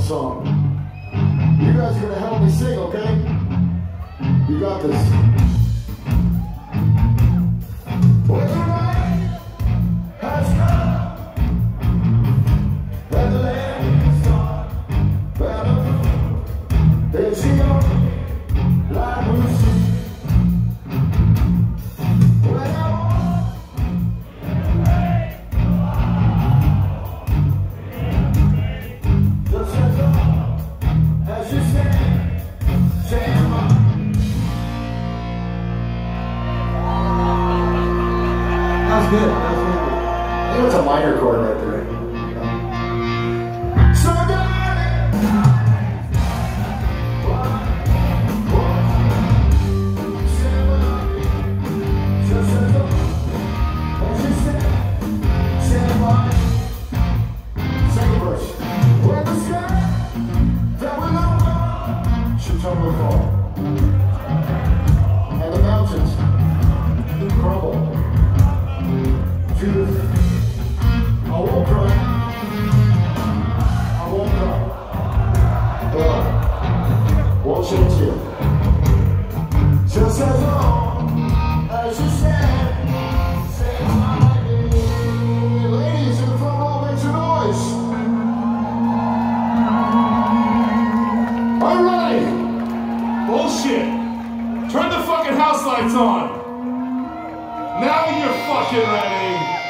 song. You guys are gonna help me sing, okay? You got this. Good. That's good. I think it's a minor chord right there. Just as long as you stand, stand by me. Ladies in the front row, make some noise. All right. Bullshit! Turn the fucking house lights on! Now you're fucking ready!